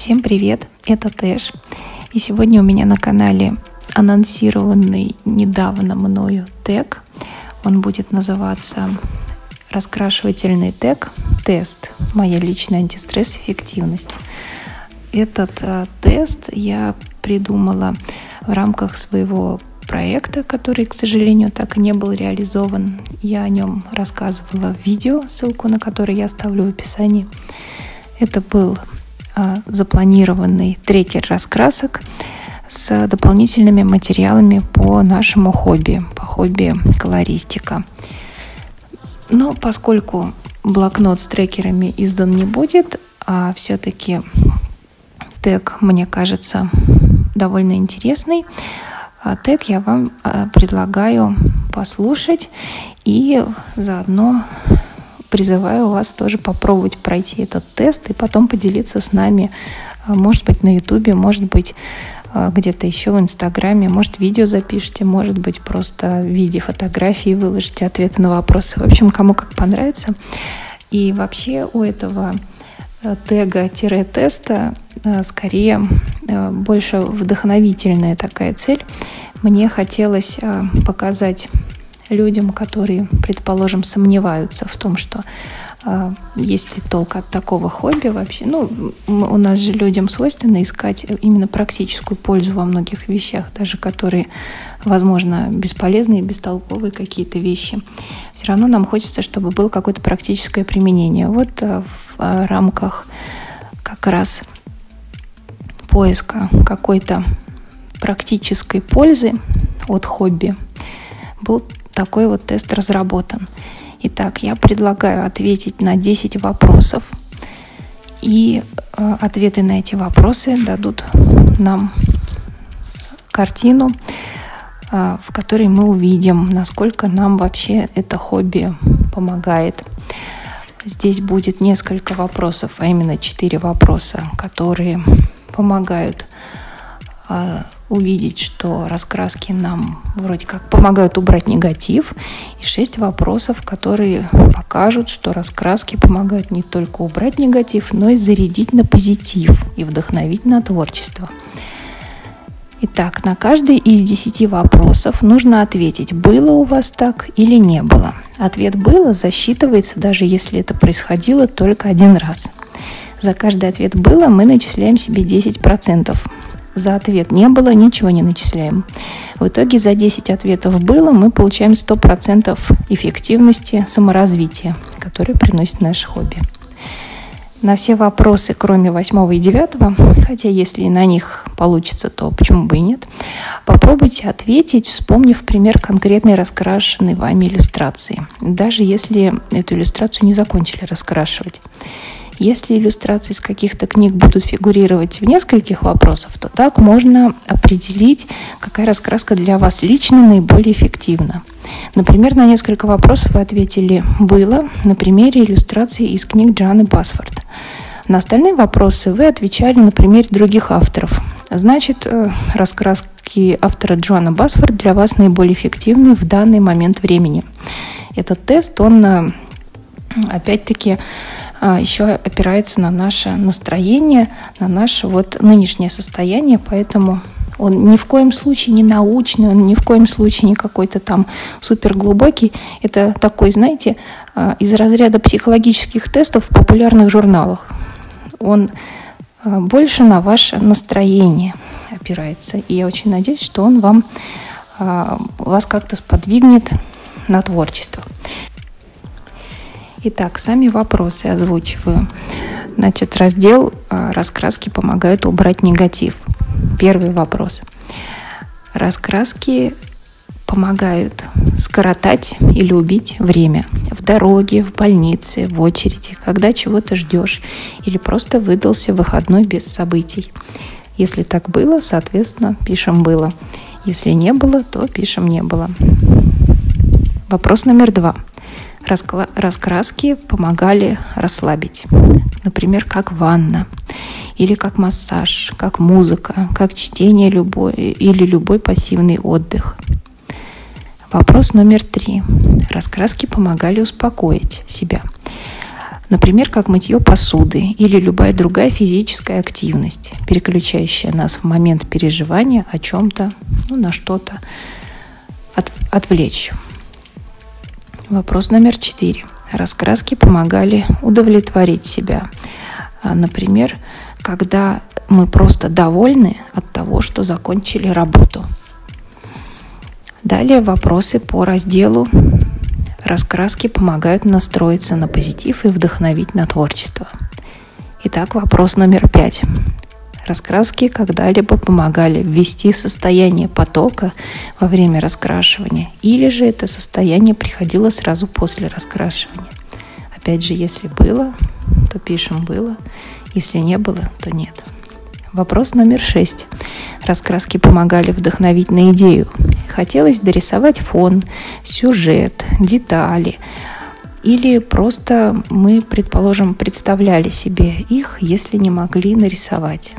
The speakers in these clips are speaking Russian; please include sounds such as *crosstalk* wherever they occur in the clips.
Всем привет, это Тэш. И сегодня у меня на канале анонсированный недавно мною тег. Он будет называться раскрашивательный тег «Тест. Моя личная антистресс-эффективность». Этот э, тест я придумала в рамках своего проекта, который, к сожалению, так и не был реализован. Я о нем рассказывала в видео, ссылку на которое я оставлю в описании. Это был запланированный трекер раскрасок с дополнительными материалами по нашему хобби, по хобби колористика. Но поскольку блокнот с трекерами издан не будет, а все-таки тег, мне кажется, довольно интересный, а тег я вам а, предлагаю послушать и заодно призываю вас тоже попробовать пройти этот тест и потом поделиться с нами, а, может быть, на Ютубе, может быть, а, где-то еще в Инстаграме, может, видео запишите, может быть, просто в виде фотографии выложите ответы на вопросы. В общем, кому как понравится. И вообще у этого э, тега-теста э, скорее э, больше вдохновительная такая цель. Мне хотелось показать людям, которые, предположим, сомневаются в том, что э, есть ли толк от такого хобби вообще. Ну, у нас же людям свойственно искать именно практическую пользу во многих вещах, даже которые, возможно, бесполезные, бестолковые какие-то вещи. Все равно нам хочется, чтобы было какое-то практическое применение. Вот э, в э, рамках как раз поиска какой-то практической пользы от хобби был такой вот тест разработан. Итак, я предлагаю ответить на 10 вопросов. И э, ответы на эти вопросы дадут нам картину, э, в которой мы увидим, насколько нам вообще это хобби помогает. Здесь будет несколько вопросов, а именно 4 вопроса, которые помогают увидеть, что раскраски нам вроде как помогают убрать негатив, и шесть вопросов, которые покажут, что раскраски помогают не только убрать негатив, но и зарядить на позитив и вдохновить на творчество. Итак, на каждый из десяти вопросов нужно ответить, было у вас так или не было. Ответ «было» засчитывается, даже если это происходило только один раз. За каждый ответ «было» мы начисляем себе 10% за ответ не было, ничего не начисляем. В итоге за 10 ответов было, мы получаем 100% эффективности саморазвития, которое приносит наше хобби. На все вопросы, кроме восьмого и девятого, хотя если на них получится, то почему бы и нет, попробуйте ответить, вспомнив пример конкретной раскрашенной вами иллюстрации, даже если эту иллюстрацию не закончили раскрашивать. Если иллюстрации из каких-то книг будут фигурировать в нескольких вопросах, то так можно определить, какая раскраска для вас лично наиболее эффективна. Например, на несколько вопросов вы ответили «было» на примере иллюстрации из книг Джаны Басфорд. На остальные вопросы вы отвечали на примере других авторов. Значит, э, раскраски автора Джоана Басфорд для вас наиболее эффективны в данный момент времени. Этот тест, он э, опять-таки еще опирается на наше настроение, на наше вот нынешнее состояние, поэтому он ни в коем случае не научный, он ни в коем случае не какой-то там супер глубокий. Это такой, знаете, а, из разряда психологических тестов в популярных журналах. Он а, больше на ваше настроение опирается. И я очень надеюсь, что он вам вас как-то сподвигнет на творчество. Итак, сами вопросы озвучиваю. Значит, раздел а, «Раскраски помогают убрать негатив». Первый вопрос. Раскраски помогают скоротать или убить время в дороге, в больнице, в очереди, когда чего-то ждешь или просто выдался выходной без событий. Если так было, соответственно, пишем «было». Если не было, то пишем «не было». Вопрос номер два раскраски помогали расслабить. Например, как ванна, или как массаж, как музыка, как чтение любой, или любой пассивный отдых. Вопрос номер три. Раскраски помогали успокоить себя. Например, как мытье посуды или любая другая физическая активность, переключающая нас в момент переживания о чем-то, ну, на что-то от, отвлечь. Вопрос номер четыре. Раскраски помогали удовлетворить себя. А, например, когда мы просто довольны от того, что закончили работу. Далее вопросы по разделу Раскраски помогают настроиться на позитив и вдохновить на творчество. Итак, вопрос номер пять. Раскраски когда-либо помогали ввести в состояние потока во время раскрашивания, или же это состояние приходило сразу после раскрашивания. Опять же, если было, то пишем «было», если не было, то нет. Вопрос номер шесть. Раскраски помогали вдохновить на идею. Хотелось дорисовать фон, сюжет, детали. Или просто мы, предположим, представляли себе их, если не могли нарисовать.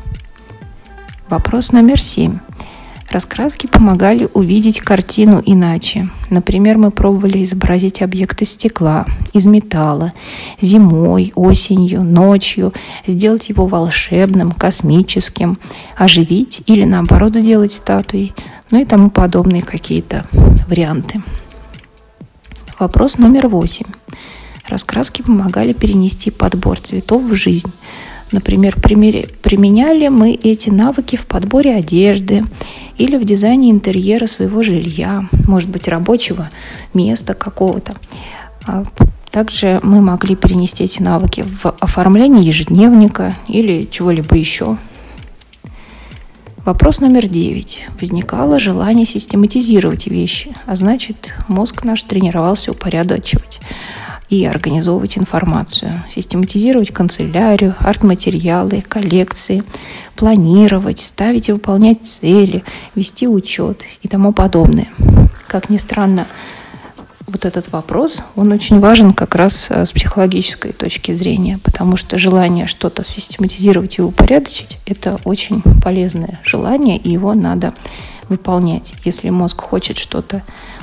Вопрос номер семь. Раскраски помогали увидеть картину иначе. Например, мы пробовали изобразить объект из стекла, из металла, зимой, осенью, ночью, сделать его волшебным, космическим, оживить или наоборот сделать статуей, ну и тому подобные какие-то варианты. Вопрос номер восемь. Раскраски помогали перенести подбор цветов в жизнь. Например, применяли мы эти навыки в подборе одежды или в дизайне интерьера своего жилья, может быть, рабочего места какого-то. А также мы могли перенести эти навыки в оформлении ежедневника или чего-либо еще. Вопрос номер девять. Возникало желание систематизировать вещи, а значит, мозг наш тренировался упорядочивать и организовывать информацию, систематизировать канцелярию, арт-материалы, коллекции, планировать, ставить и выполнять цели, вести учет и тому подобное. Как ни странно, вот этот вопрос, он очень важен как раз э, с психологической точки зрения, потому что желание что-то систематизировать и упорядочить – это очень полезное желание, и его надо выполнять. Если мозг хочет что-то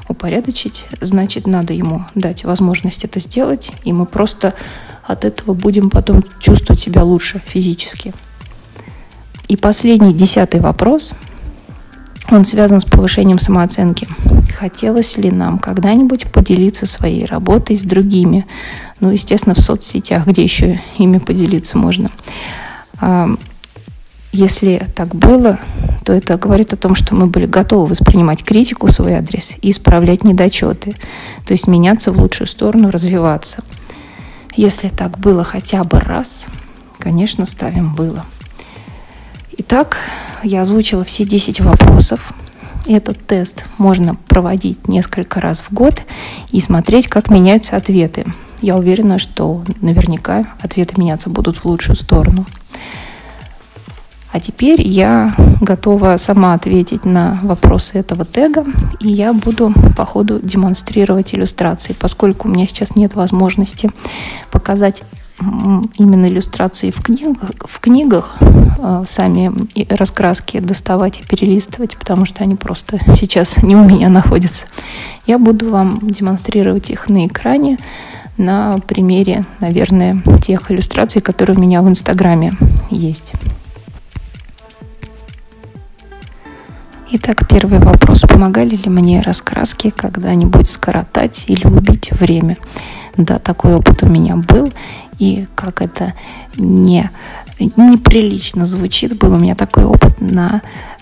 упорядочить, значит, надо ему дать возможность это сделать, и мы просто от этого будем потом чувствовать себя лучше физически. И последний, десятый вопрос, он связан с повышением самооценки. Хотелось ли нам когда-нибудь поделиться своей работой с другими? Ну, естественно, в соцсетях, где еще ими поделиться можно. Если так было, то это говорит о том, что мы были готовы воспринимать критику в свой адрес и исправлять недочеты, то есть меняться в лучшую сторону, развиваться. Если так было хотя бы раз, конечно, ставим «было». Итак, я озвучила все 10 вопросов. Этот тест можно проводить несколько раз в год и смотреть, как меняются ответы. Я уверена, что наверняка ответы меняться будут в лучшую сторону. А теперь я готова сама ответить на вопросы этого тега, и я буду по ходу демонстрировать иллюстрации, поскольку у меня сейчас нет возможности показать именно иллюстрации в книгах, в книгах э, сами раскраски доставать и перелистывать, потому что они просто сейчас не у меня находятся. Я буду вам демонстрировать их на экране на примере, наверное, тех иллюстраций, которые у меня в Инстаграме есть. Итак, первый вопрос. Помогали ли мне раскраски когда-нибудь скоротать или убить время? Да, такой опыт у меня был. И как это не, неприлично звучит, был у меня такой опыт на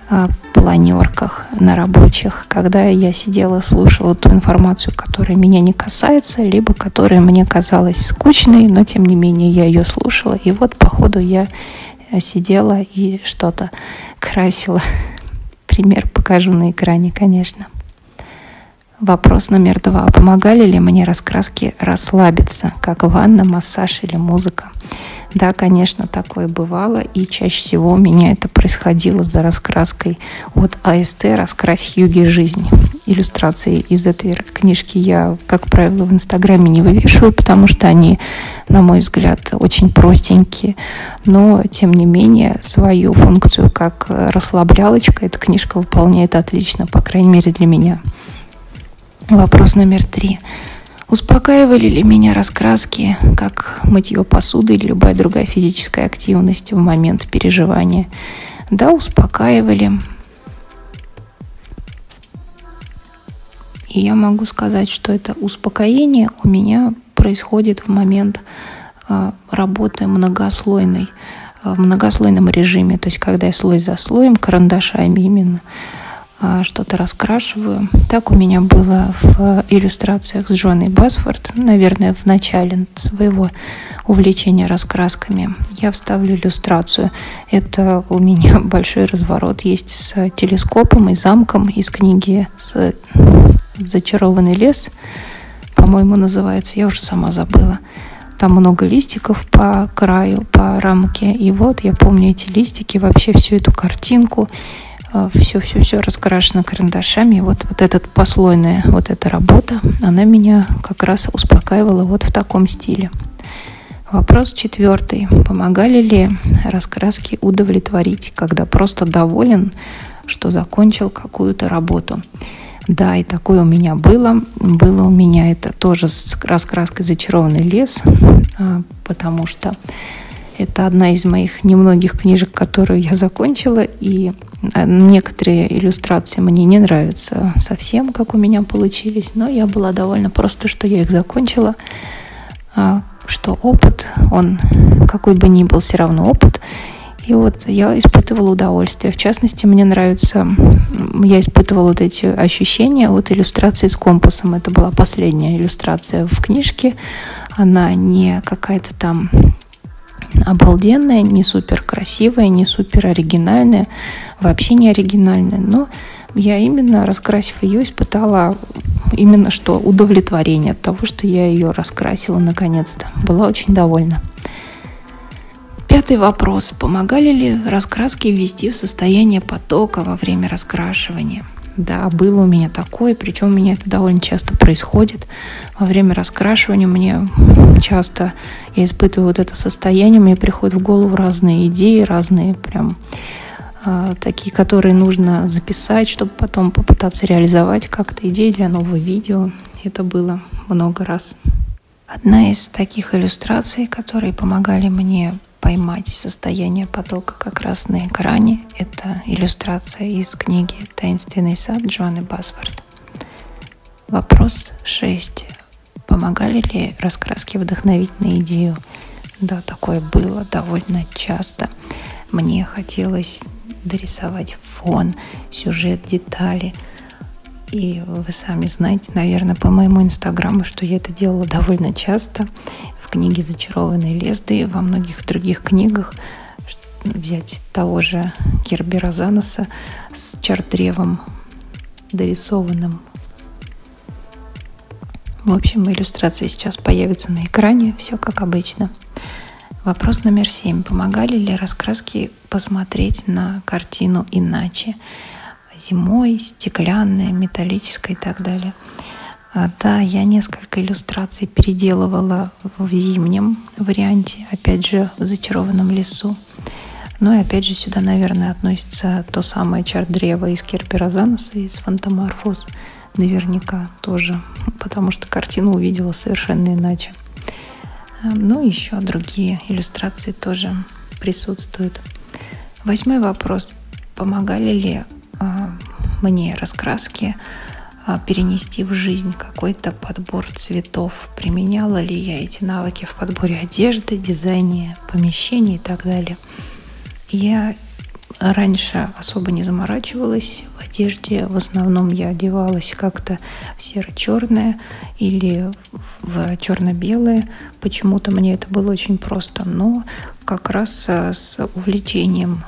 э, планерках, на рабочих, когда я сидела, слушала ту информацию, которая меня не касается, либо которая мне казалась скучной, но тем не менее я ее слушала. И вот по ходу я сидела и что-то красила пример покажу на экране, конечно. Вопрос номер два. Помогали ли мне раскраски расслабиться, как ванна, массаж или музыка? Да, конечно, такое бывало, и чаще всего у меня это происходило за раскраской от АСТ «Раскрась Юги жизнь». Иллюстрации из этой книжки я, как правило, в Инстаграме не вывешиваю, потому что они, на мой взгляд, очень простенькие. Но, тем не менее, свою функцию как расслаблялочка эта книжка выполняет отлично, по крайней мере для меня. Вопрос номер три. Успокаивали ли меня раскраски, как мытье посуды или любая другая физическая активность в момент переживания? Да, успокаивали. И я могу сказать, что это успокоение у меня происходит в момент э, работы многослойной, э, в многослойном режиме, то есть когда я слой за слоем карандашами именно что-то раскрашиваю. Так у меня было в иллюстрациях с Джоной Басфорд, наверное, в начале своего увлечения раскрасками. Я вставлю иллюстрацию. Это у меня *laughs* большой разворот есть с телескопом и замком из книги «Зачарованный лес», по-моему, называется. Я уже сама забыла. Там много листиков по краю, по рамке. И вот я помню эти листики, вообще всю эту картинку все-все-все раскрашено карандашами. Вот, вот эта послойная вот эта работа, она меня как раз успокаивала вот в таком стиле. Вопрос четвертый. Помогали ли раскраски удовлетворить, когда просто доволен, что закончил какую-то работу? Да, и такое у меня было. Было у меня это тоже с раскраской «Зачарованный лес», а, потому что это одна из моих немногих книжек, которую я закончила, и некоторые иллюстрации мне не нравятся совсем, как у меня получились, но я была довольна просто, что я их закончила, а, что опыт, он какой бы ни был, все равно опыт. И вот я испытывала удовольствие. В частности, мне нравится, я испытывала вот эти ощущения от иллюстрации с компасом. Это была последняя иллюстрация в книжке. Она не какая-то там обалденная, не супер красивая, не супер оригинальная, вообще не оригинальная, но я именно, раскрасив ее, испытала именно что удовлетворение от того, что я ее раскрасила наконец-то. Была очень довольна. Пятый вопрос. Помогали ли раскраски ввести в состояние потока во время раскрашивания? Да, было у меня такое, причем у меня это довольно часто происходит. Во время раскрашивания мне часто я испытываю вот это состояние, мне приходят в голову разные идеи, разные прям э, такие, которые нужно записать, чтобы потом попытаться реализовать как-то идеи для нового видео. Это было много раз. Одна из таких иллюстраций, которые помогали мне поймать состояние потока как раз на экране. Это иллюстрация из книги «Таинственный сад» Джоанны Басфорд. Вопрос 6. Помогали ли раскраски вдохновить на идею? Да, такое было довольно часто. Мне хотелось дорисовать фон, сюжет, детали. И вы сами знаете, наверное, по моему инстаграму, что я это делала довольно часто в книге «Зачарованный лес», да и во многих других книгах взять того же Кирби Розаноса с чардревом дорисованным. В общем, иллюстрация сейчас появится на экране, все как обычно. Вопрос номер семь. Помогали ли раскраски посмотреть на картину иначе? Зимой, стеклянная, металлическая и так далее – да, я несколько иллюстраций переделывала в зимнем варианте, опять же, в зачарованном лесу. Ну и опять же сюда, наверное, относится то самое чар древа из Керперозаноса, из Фантоморфоз. Наверняка тоже, потому что картину увидела совершенно иначе. А, ну и еще другие иллюстрации тоже присутствуют. Восьмой вопрос. Помогали ли э, мне раскраски а, перенести в жизнь какой-то подбор цветов. Применяла ли я эти навыки в подборе одежды, дизайне помещений и так далее. Я раньше особо не заморачивалась в одежде. В основном я одевалась как-то в серо-черное или в черно-белое. Почему-то мне это было очень просто. Но как раз а, с увлечением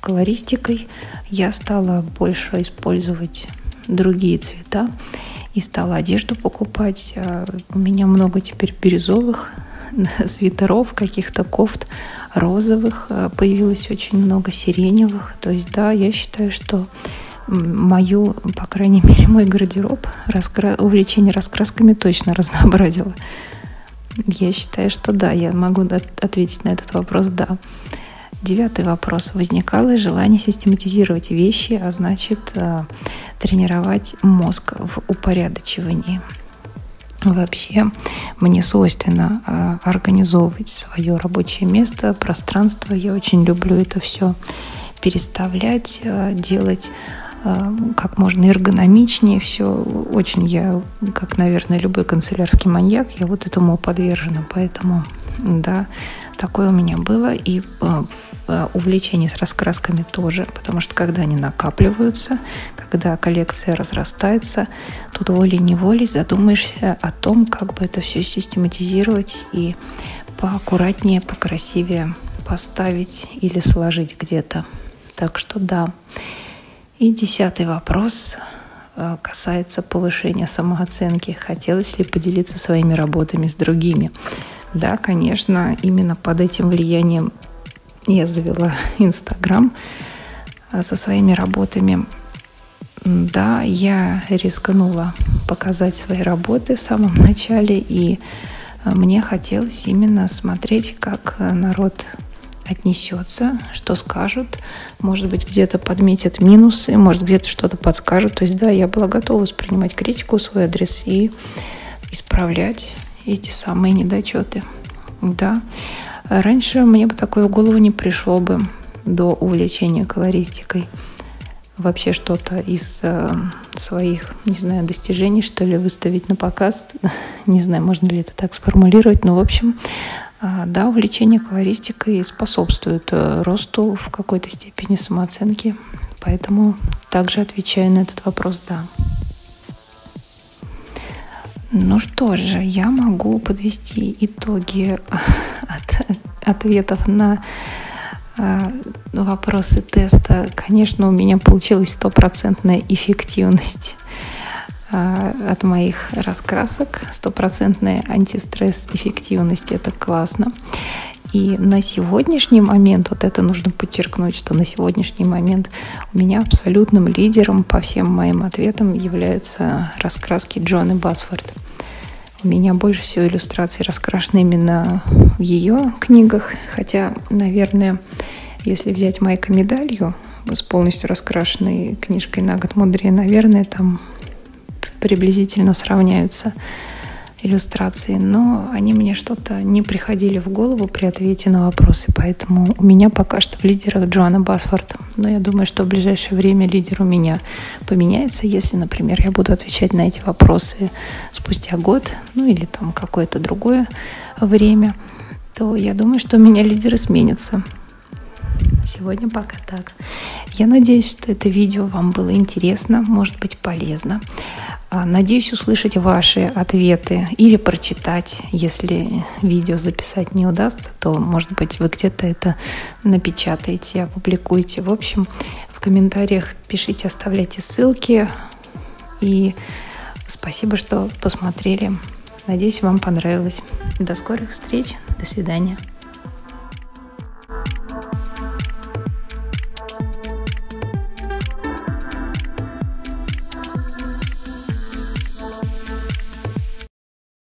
колористикой я стала больше использовать другие цвета и стала одежду покупать. А, у меня много теперь бирюзовых *laughs* свитеров, каких-то кофт розовых, а, появилось очень много сиреневых. То есть, да, я считаю, что мою, по крайней *laughs* мере, мой гардероб, раскра... увлечение раскрасками точно *laughs* разнообразило. Я считаю, что да, я могу ответить на этот вопрос «да». Девятый вопрос. Возникало желание систематизировать вещи, а значит э, тренировать мозг в упорядочивании. Вообще мне свойственно э, организовывать свое рабочее место, пространство. Я очень люблю это все переставлять, э, делать как можно эргономичнее все. Очень я, как, наверное, любой канцелярский маньяк, я вот этому подвержена. Поэтому, да, такое у меня было. И Э, увлечение с раскрасками тоже, потому что когда они накапливаются, когда коллекция разрастается, тут волей-неволей задумаешься о том, как бы это все систематизировать и поаккуратнее, покрасивее поставить или сложить где-то. Так что да. И десятый вопрос э, касается повышения самооценки. Хотелось ли поделиться своими работами с другими? Да, конечно, именно под этим влиянием я завела *laughs* Инстаграм а, со своими работами. Да, я рискнула показать свои работы в самом начале, и а, мне хотелось именно смотреть, как народ отнесется, что скажут, может быть, где-то подметят минусы, может, где-то что-то подскажут. То есть, да, я была готова воспринимать критику в свой адрес и исправлять эти самые недочеты. Да. Раньше мне бы такое в голову не пришло бы до увлечения колористикой. Вообще что-то из э, своих, не знаю, достижений, что ли, выставить на показ. *laughs* не знаю, можно ли это так сформулировать, но, в общем, да, увлечение колористикой способствует э, росту в какой-то степени самооценки. Поэтому также отвечаю на этот вопрос «да». Ну что же, я могу подвести итоги *laughs* от, ответов на э, вопросы теста. Конечно, у меня получилась стопроцентная эффективность от моих раскрасок, стопроцентная антистресс эффективность. Это классно. И на сегодняшний момент, вот это нужно подчеркнуть, что на сегодняшний момент у меня абсолютным лидером по всем моим ответам являются раскраски Джоны Басфорд. У меня больше всего иллюстраций раскрашены именно в ее книгах, хотя, наверное, если взять Майка медалью с полностью раскрашенной книжкой «На год мудрее», наверное, там приблизительно сравняются иллюстрации, но они мне что-то не приходили в голову при ответе на вопросы, поэтому у меня пока что в лидерах Джоанна Басфорд. Но я думаю, что в ближайшее время лидер у меня поменяется, если, например, я буду отвечать на эти вопросы спустя год, ну или там какое-то другое время, то я думаю, что у меня лидеры сменятся. Сегодня пока так. Я надеюсь, что это видео вам было интересно, может быть полезно. А, надеюсь услышать ваши ответы или прочитать. Если видео записать не удастся, то, может быть, вы где-то это напечатаете, опубликуете. В общем, в комментариях пишите, оставляйте ссылки. И спасибо, что посмотрели. Надеюсь, вам понравилось. До скорых встреч. До свидания.